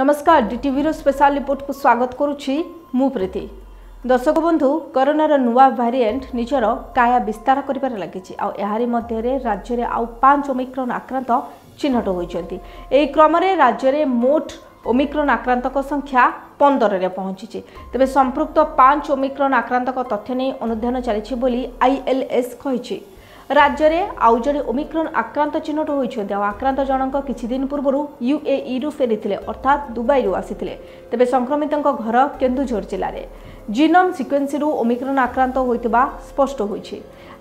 নমস্কার ডিটিভির স্পেশাল রিপোর্টকু স্বাগত করুছি মু প্রীতি দর্শক বন্ধু করোনার নূয়া ভারিয়েন্ট নিজের কায়া বিস্তার করবার লাগিছে আহারি মধ্যে রাজ্যের আউ পাঁচ ওমিক্রন আক্রান্ত চিহ্নট হয়েছেন এই ক্রমে রাজ্যের মোট ওমিক্রন আক্রান্তক সংখ্যা পনেরে পৌঁছিছে তবে সম্পৃক্ত পাঁচ ওমিক্রন আক্রান্তক তথ্য নিয়ে অনুধান চালিছে বলে আইএলএস কহিছে রাজ্যে আউ জনে ওমিক্রন আক্রান্ত চিহ্নট হয়েছেন আক্রান্ত জনক কিছুদিন পূর্বর ইউএইরু ফেরিলে অর্থাৎ দুবাইরু আসিলে তবে সংক্রমিত ঘর কেন্দুঝর জেলায় জিনোম সিকোয়েন্সি ওমিক্রন আক্রান্ত হয়ে স্পষ্ট হয়েছে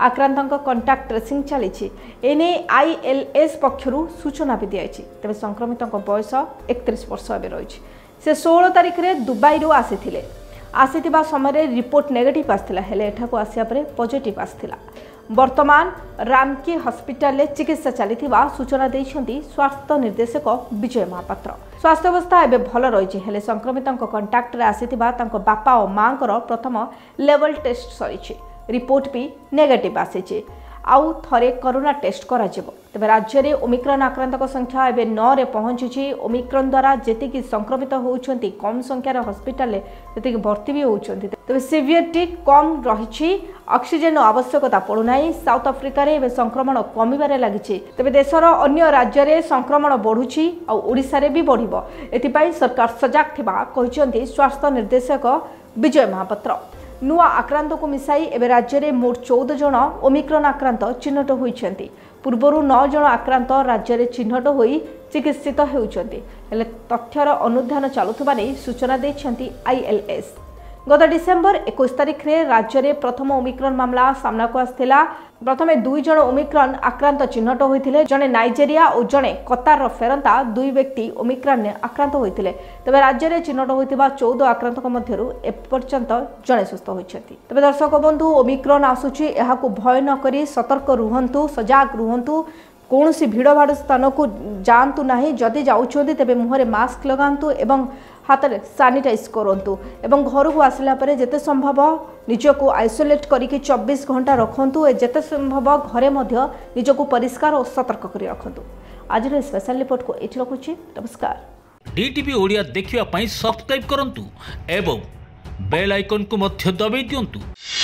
আক্রান্ত কন্টাক্ট ট্রেসিং চালছে এনে আইএলএস পক্ষর সূচনা বি দিয়েছে তবে সংক্রমিত বয়স একত্রিশ বর্ষ এবে রয়েছে সে ষোল তারিখে দুবাইরু আসিলে আসিবা সময় রিপোর্ট নেগেটিভ আসছিল হলে এঠাকু আসিয়া পরে পজিটিভ আসছিল বর্তমান রামকি হসপিটালে চিকিৎসা চালিথিবা সূচনা দিয়েছেন স্বাস্থ্য নির্দেশক বিজয় মহাপাত্র স্বাস্থ্য অবস্থা এবে ভালো রয়েছে হলে সংক্রমিত কন্টাক্টরে আসিথিবা তাঙ্ক বাপা ও মাঙ্কর প্রথম লেভেল টেস্ট সরিছে রিপোর্ট বি নেগেটিভ আসিছে ଆଉ ଥରେ କରୋନା ଟେଷ୍ଟ କରାଯିବ ତେବେ ରାଜ୍ୟରେ ଓମିକ୍ରନ୍ ଆକ୍ରାନ୍ତଙ୍କ ସଂଖ୍ୟା ଏବେ ନଅରେ ପହଞ୍ଚୁଛି ଓମିକ୍ରନ୍ ଦ୍ୱାରା ଯେତିକି ସଂକ୍ରମିତ ହେଉଛନ୍ତି କମ୍ ସଂଖ୍ୟାରେ ହସ୍ପିଟାଲରେ ସେତିକି ଭର୍ତ୍ତି ବି ହେଉଛନ୍ତି ତେବେ ସିଭିଅରିଟି କମ୍ ରହିଛି ଅକ୍ସିଜେନ୍ର ଆବଶ୍ୟକତା ପଡ଼ୁନାହିଁ ସାଉଥ୍ ଆଫ୍ରିକାରେ ଏବେ ସଂକ୍ରମଣ କମିବାରେ ଲାଗିଛି ତେବେ ଦେଶର ଅନ୍ୟ ରାଜ୍ୟରେ ସଂକ୍ରମଣ ବଢ଼ୁଛି ଆଉ ଓଡ଼ିଶାରେ ବି ବଢ଼ିବ ଏଥିପାଇଁ ସରକାର ସଜାଗ ଥିବା କହିଛନ୍ତି ସ୍ୱାସ୍ଥ୍ୟ ନିର୍ଦ୍ଦେଶକ ବିଜୟ ମହାପାତ୍ର ନୂଆ ଆକ୍ରାନ୍ତକୁ ମିଶାଇ ଏବେ ରାଜ୍ୟରେ ମୋଟ ଚଉଦ ଜଣ ଓମିକ୍ରନ୍ ଆକ୍ରାନ୍ତ ଚିହ୍ନଟ ହୋଇଛନ୍ତି ପୂର୍ବରୁ ନଅ ଜଣ ଆକ୍ରାନ୍ତ ରାଜ୍ୟରେ ଚିହ୍ନଟ ହୋଇ ଚିକିତ୍ସିତ ହେଉଛନ୍ତି ହେଲେ ତଥ୍ୟର ଅନୁଧ୍ୟାନ ଚାଲୁଥିବା ନେଇ ସୂଚନା ଦେଇଛନ୍ତି ଆଇଏଲ୍ଏସ୍ গত ডিসেম্বর একুশ তারিখে রাজ্যের প্রথম ওমিক্রন মামলা সামনাকু আসিলা প্রথমে দুই জন ওমিক্রন আক্রান্ত চিহ্নট হয়েছে জনে নাইজেরিয়া ও জনে কতার ফেরন্তা দুই ব্যক্তি ওমিক্রন আক্রান্ত হয়েছে তবে রাজ্যের চিহ্নট হয়ে চৌদ আক্রান্ত মধ্যে এপর্যন্ত জনে সুস্থ হয়েছেন তবে দর্শক বন্ধু ওমিক্রন আসুচি এখন ভয় নক সতর্ক রুহতু সজাগ রুহতু কৌশি ভিড়ভাড় স্থানক যাতে না যদি যাচ্ছেন তবে মুহরে মাস্ক লগাতু এবং ହାତରେ ସାନିଟାଇଜ୍ କରନ୍ତୁ ଏବଂ ଘରକୁ ଆସିଲା ପରେ ଯେତେ ସମ୍ଭବ ନିଜକୁ ଆଇସୋଲେଟ୍ କରିକି ଚବିଶ ଘଣ୍ଟା ରଖନ୍ତୁ ଓ ଯେତେ ସମ୍ଭବ ଘରେ ମଧ୍ୟ ନିଜକୁ ପରିଷ୍କାର ଓ ସତର୍କ କରି ରଖନ୍ତୁ ଆଜିର ସ୍ପେଶାଲ ରିପୋର୍ଟକୁ ଏଠି ରଖୁଛି ନମସ୍କାର ଡିଟିଭି ଓଡ଼ିଆ ଦେଖିବା ପାଇଁ ସବସ୍କ୍ରାଇବ୍ କରନ୍ତୁ ଏବଂ ବେଲ୍ ଆଇକନ୍କୁ ମଧ୍ୟ ଦବାଇ ଦିଅନ୍ତୁ